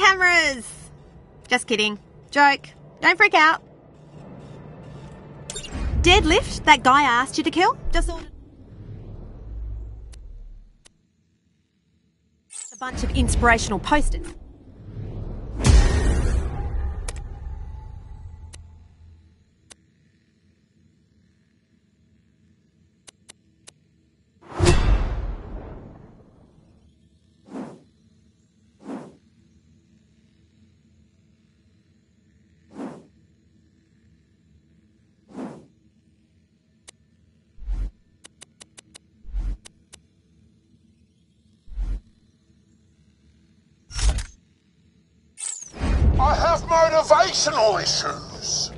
cameras! Just kidding. Joke. Don't freak out. Deadlift, that guy asked you to kill, just ordered a bunch of inspirational posters. Motivational issues.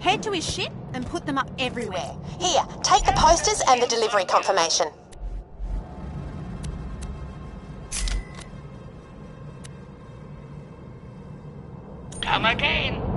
Head to his ship and put them up everywhere. Here, take the posters and the delivery confirmation. Come again.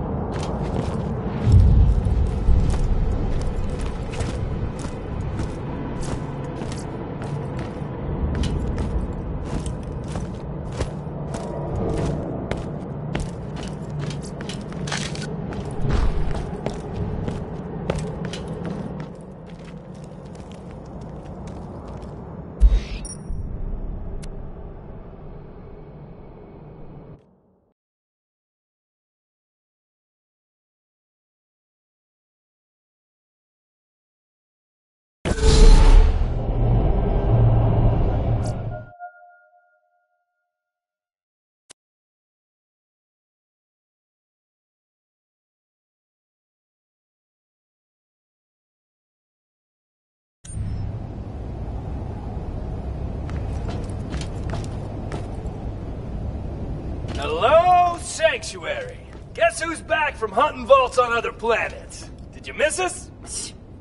Hello, Sanctuary. Guess who's back from hunting vaults on other planets? Did you miss us?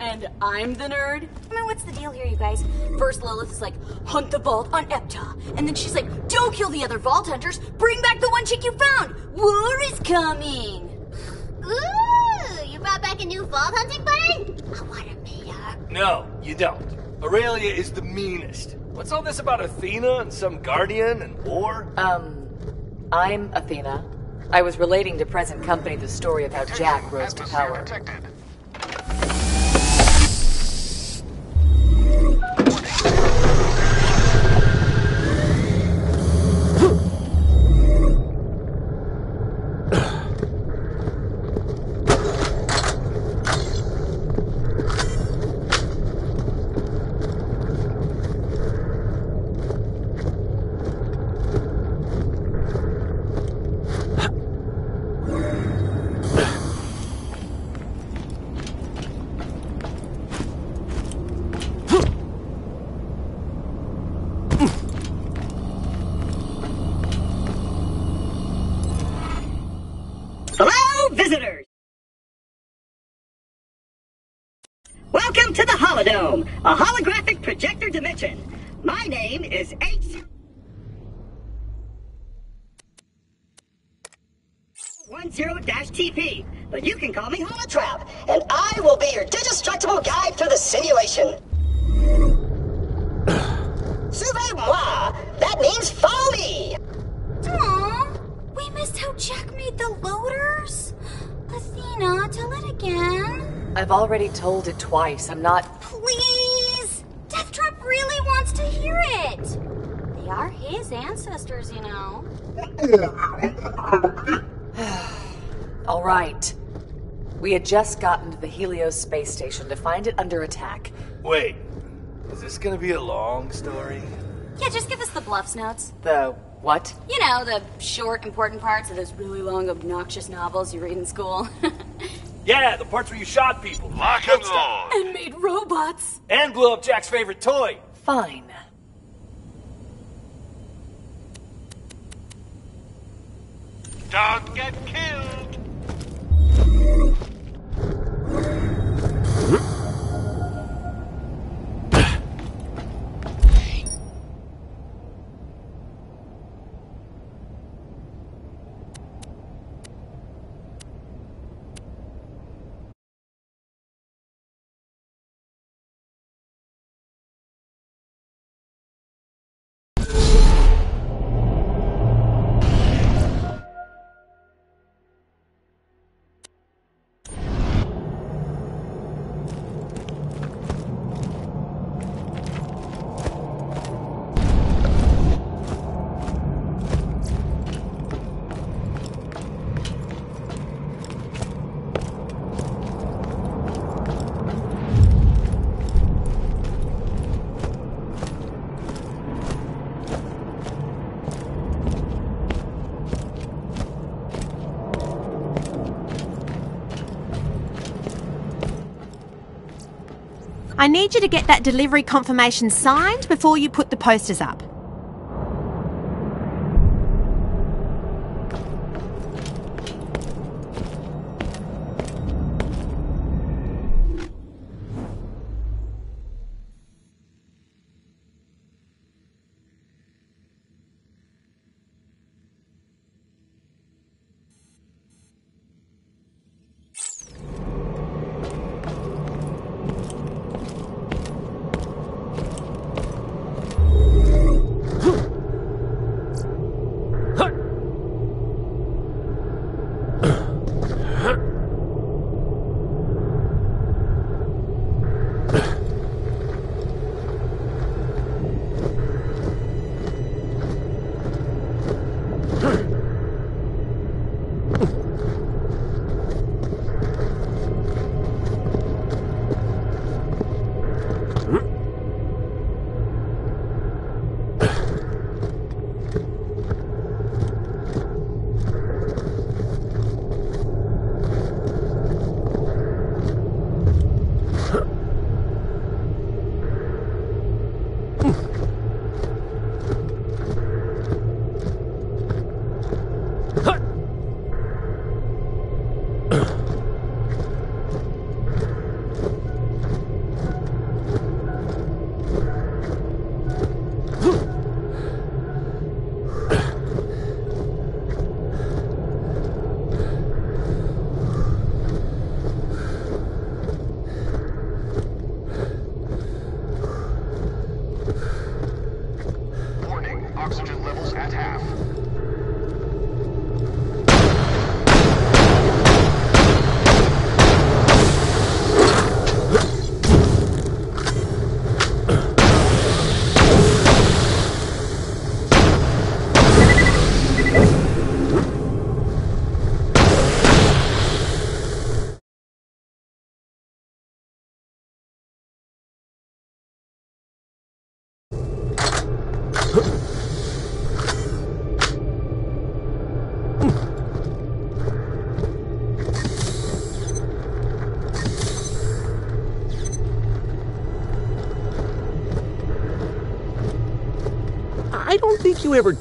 And I'm the nerd? I mean, what's the deal here, you guys? First, Lilith is like, hunt the vault on Epta. And then she's like, don't kill the other vault hunters. Bring back the one chick you found. War is coming. Ooh, you brought back a new vault hunting buddy? I want to meet her. No, you don't. Aurelia is the meanest. What's all this about Athena and some guardian and war? Um, I'm Athena. I was relating to present company the story of how Jack rose to power. Hello, Welcome to the Holodome, a holographic projector dimension. My name is H. One zero dash TP, but you can call me Holotrap, and I will be your digistructible guide through the simulation. Suivez-moi! That means follow me! Aw, we missed how Jack made the loaders. Athena, tell it again. I've already told it twice. I'm not. Please! Deathtrap really wants to hear it. They are his ancestors, you know. All right. We had just gotten to the Helios space station to find it under attack. Wait, is this gonna be a long story? Yeah, just give us the bluffs notes. The what? You know, the short, important parts of those really long, obnoxious novels you read in school. Yeah, the parts where you shot people. Lock and load. and made robots. And blew up Jack's favorite toy. Fine. Don't get killed. I need you to get that delivery confirmation signed before you put the posters up. Ugh. I don't think you ever